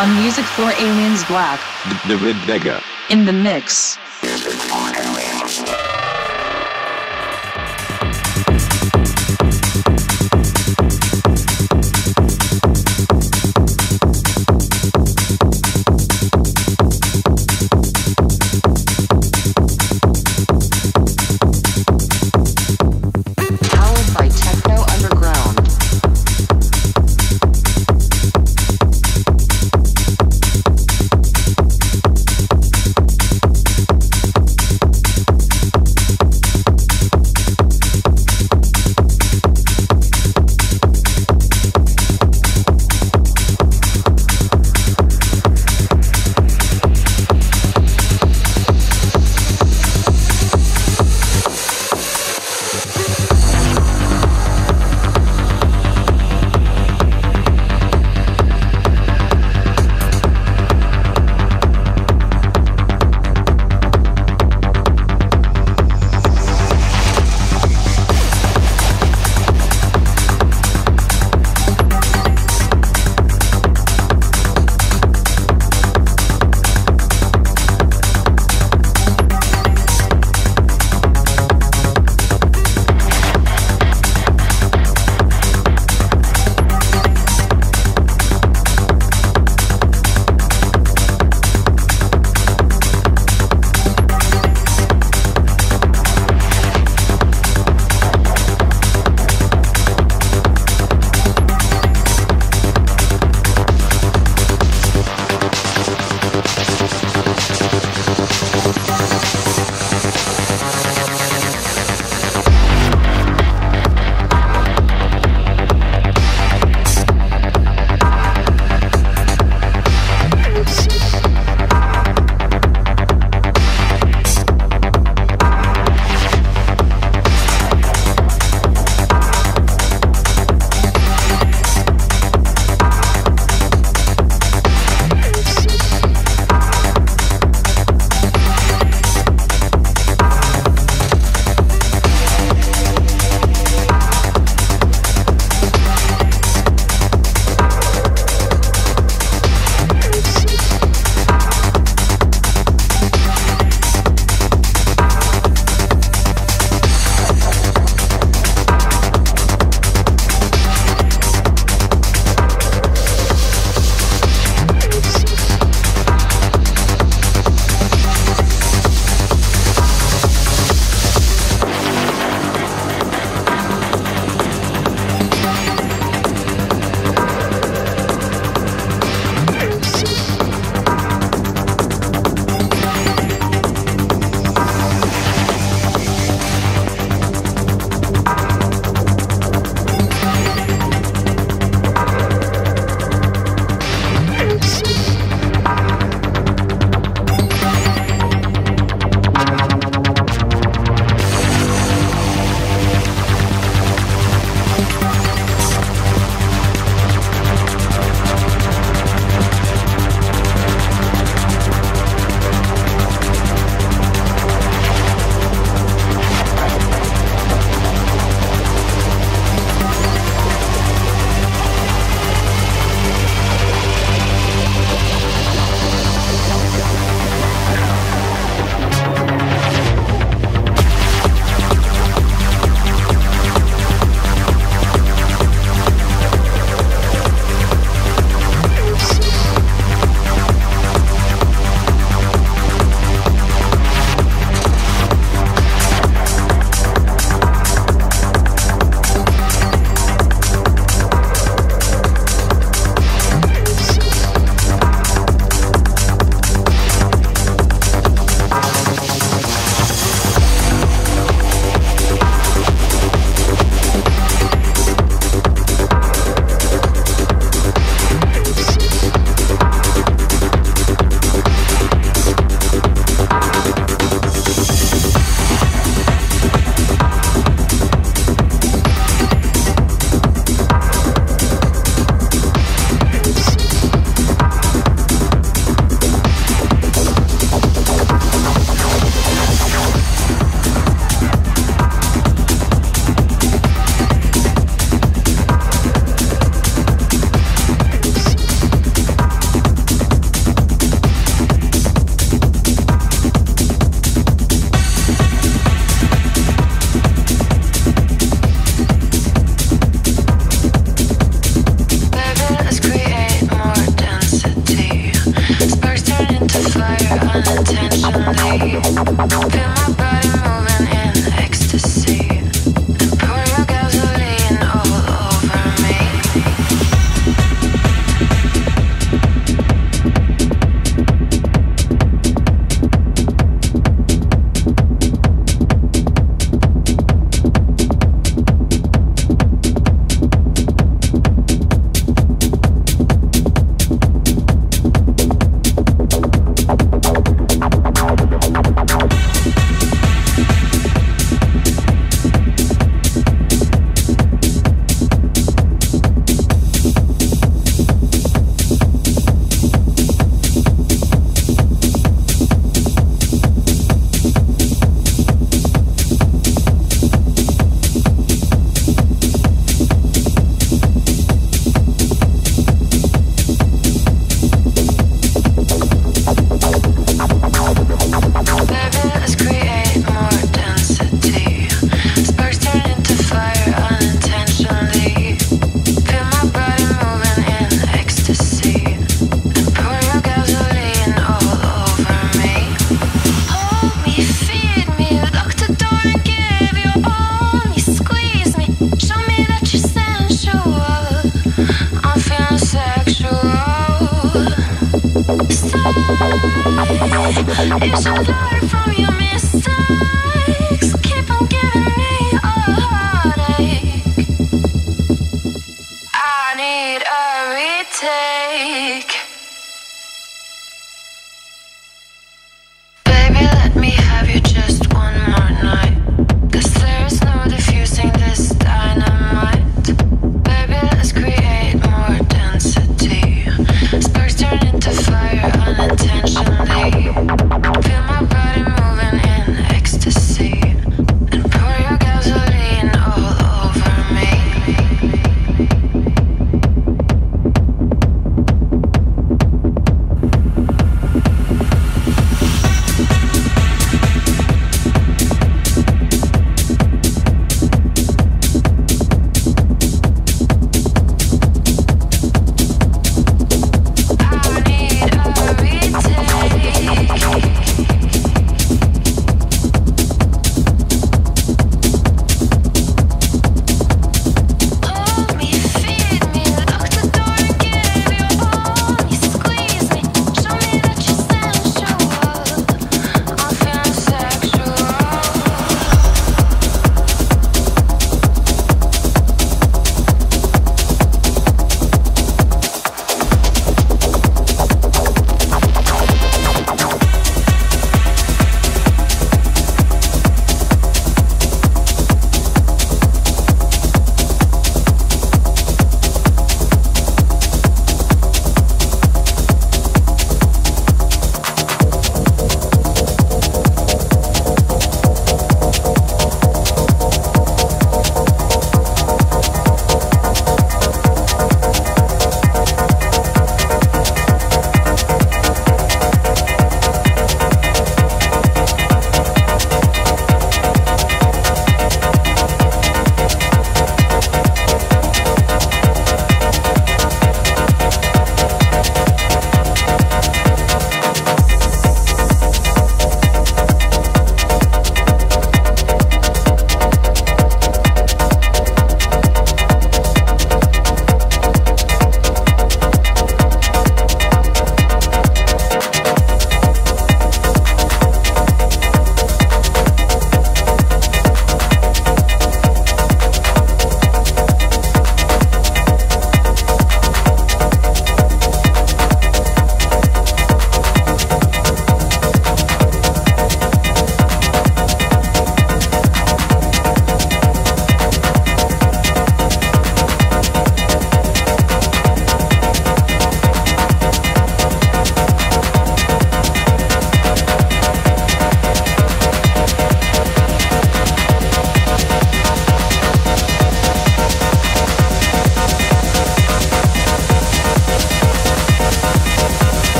on Music for Aliens Black. In the mix.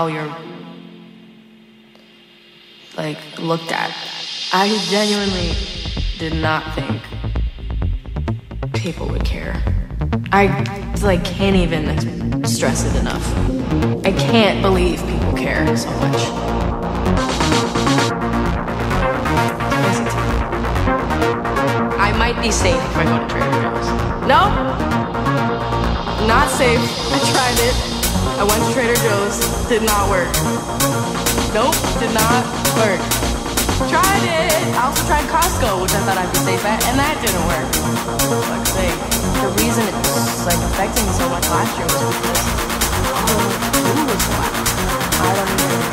How you're like looked at. I genuinely did not think people would care. I like can't even stress it enough. I can't believe people care so much. I might be safe if I go to Trader Joe's. No, not safe. I tried it. I went to Trader Joe's. Did not work. Nope, did not work. Tried it. I also tried Costco, which I thought I'd be safe at, and that didn't work. Fuck's sake. The reason it's like affecting me so much last year was because do was black. I don't even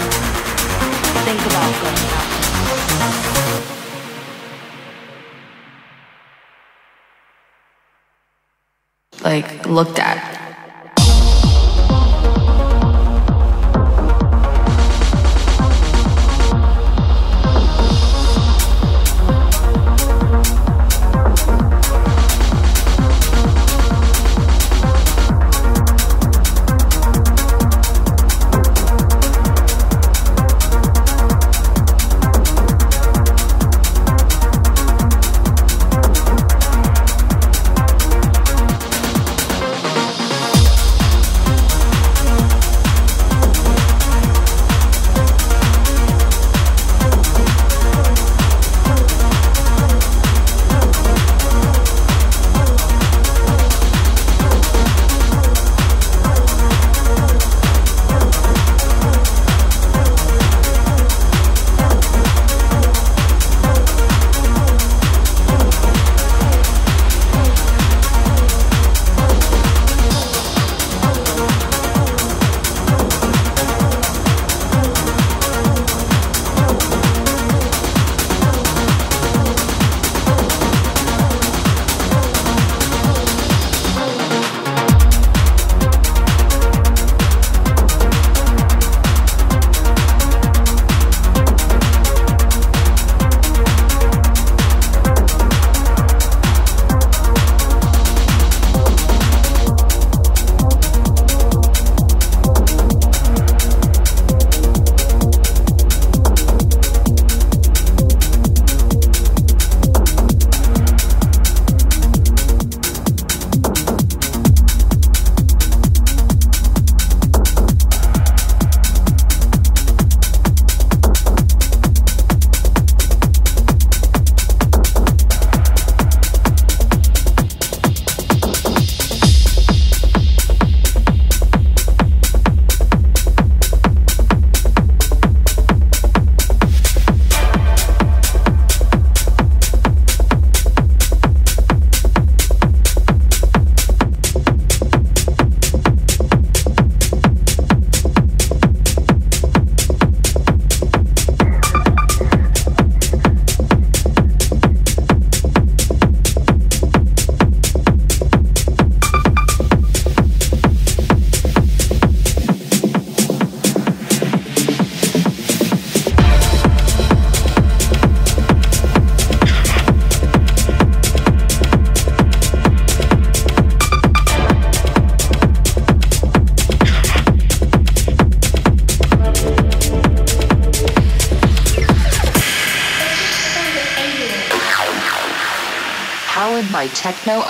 think about going out. Like looked at.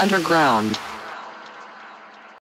Underground.